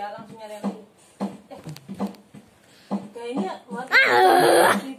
ya langsung nyari yang lain eh kayaknya mati